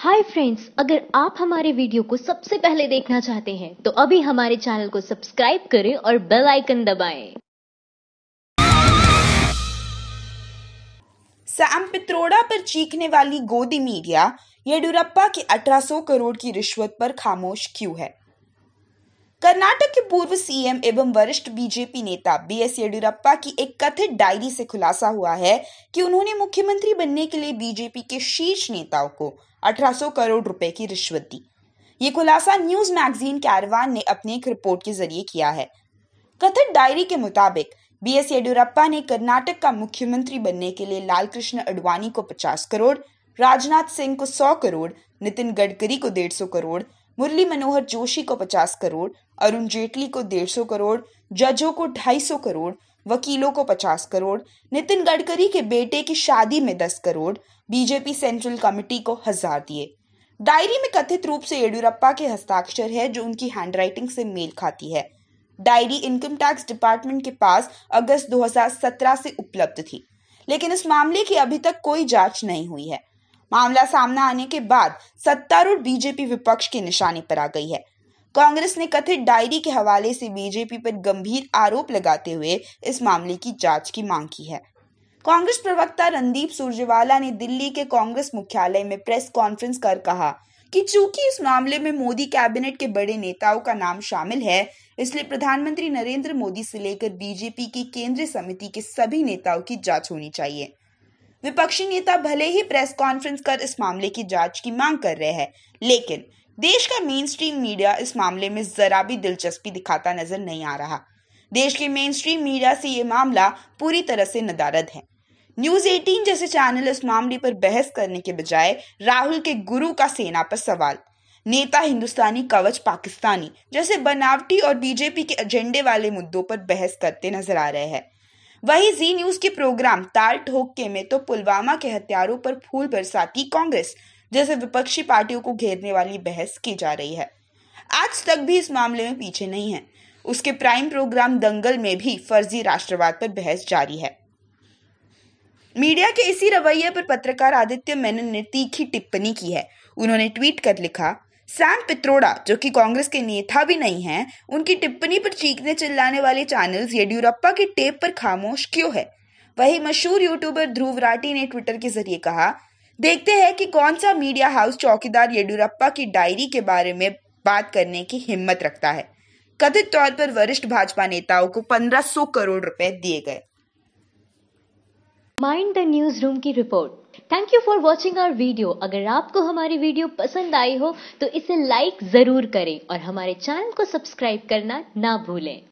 Hi friends अगर आप हमारे वीडियो को सबसे पहले देखना चाहते हैं तो अभी हमारे चैनल को सब्सक्राइब करें और बेल आइकन दबाएँ। सैम पित्रोड़ा पर चीखने वाली गोदी मीडिया येडुरप्पा की 1800 करोड़ की रिश्वत पर खामोश क्यों है कर्नाटक के पूर्व सीएम एवं वरिष्ठ बीजेपी नेता बी एस येडियुरप्पा की एक कथित डायरी से खुलासा हुआ है कि उन्होंने मुख्यमंत्री बनने के लिए बीजेपी के शीर्ष नेताओं को 1800 करोड़ रुपए की रिश्वत दी। ये खुलासा न्यूज़ मैगजीन कैरवान ने अपनी एक रिपोर्ट के ज़रिए किया है। कथित डायरी के मुताबिक, बी एस येडियुरप्पा ने कर्नाटक का मुख्यमंत्री बनने के लिए लालकृष्ण अडवाणी को 50 करोड़, राजनाथ सिंह को सौ करोड़, नितिन गडकरी को 150 करोड़ मुरली मनोहर जोशी को 50 करोड़, अरुण जेटली को 150 करोड़, जजों को 250 करोड़, वकीलों को 50 करोड़, नितिन गडकरी के बेटे की शादी में 10 करोड़, बीजेपी सेंट्रल कमेटी को हज़ार दिए। डायरी में कथित रूप से येडियुरप्पा के हस्ताक्षर है जो उनकी हैंडराइटिंग से मेल खाती है। डायरी इनकम टैक्स डिपार्टमेंट के पास अगस्त 2017 से उपलब्ध थी, लेकिन इस मामले की अभी तक कोई जाँच नहीं हुई है। मामला सामने आने के बाद सत्तारूढ़ बीजेपी विपक्ष के निशाने पर आ गई है। कांग्रेस ने कथित डायरी के हवाले से बीजेपी पर गंभीर आरोप लगाते हुए इस मामले की जाँच की मांग की है। कांग्रेस प्रवक्ता रणदीप सुरजेवाला ने दिल्ली के कांग्रेस मुख्यालय में प्रेस कॉन्फ्रेंस कर कहा कि चूँकि इस मामले में मोदी कैबिनेट के बड़े नेताओं का नाम शामिल है, इसलिए प्रधानमंत्री नरेंद्र मोदी से लेकर बीजेपी की केंद्रीय समिति के सभी नेताओं की जाँच होनी चाहिए। विपक्षी नेता भले ही प्रेस कॉन्फ्रेंस कर इस मामले की जाँच की मांग कर रहे हैं, लेकिन देश का मेन स्ट्रीम मीडिया इस मामले में जरा भी दिलचस्पी दिखाता नज़र नहीं आ रहा। देश के मेन स्ट्रीम मीडिया से ये मामला पूरी तरह से नदारद है। न्यूज़ 18 जैसे चैनल इस मामले पर बहस करने के बजाय राहुल के गुरु का सेना पर सवाल। नेता हिंदुस्तानी, कवच पाकिस्तानी जैसे बनावटी और बीजेपी के एजेंडे वाले मुद्दों पर बहस करते नज़र आ रहे हैं। वही जी न्यूज़ के प्रोग्राम ताल ठोके में तो पुलवामा के हत्यारों पर फूल बरसाती कांग्रेस, जैसे विपक्षी पार्टियों को घेरने वाली बहस की जा रही है। आज तक भी इस मामले में पीछे नहीं है। उसके प्राइम प्रोग्राम दंगल में भी फर्जी राष्ट्रवाद पर बहस जारी है। मीडिया के इसी रवैये पर पत्रकार आदित्य मेनन ने तीखी टिप्पणी की है। उन्होंने ट्वीट कर लिखा सैम पित्रोड़ा जो कि कांग्रेस के नेता भी नहीं हैं, उनकी टिप्पणी पर चीखने चिल्लाने वाले चैनल्स येडियुरप्पा के टेप पर खामोश क्यों है? वही मशहूर यूट्यूबर ध्रुव राठी ने ट्विटर के ज़रिए कहा देखते हैं कि कौन सा मीडिया हाउस चौकीदार येडियुरप्पा की डायरी के बारे में बात करने की हिम्मत रखता है। कथित तौर पर वरिष्ठ भाजपा नेताओं को 1500 करोड़ रुपए दिए गए। माइंड द न्यूज़ रूम की report thank you for watching our video अगर आपको हमारी वीडियो पसंद आई हो तो इसे लाइक ज़रूर करें और हमारे चैनल को सब्सक्राइब करना ना भूलें।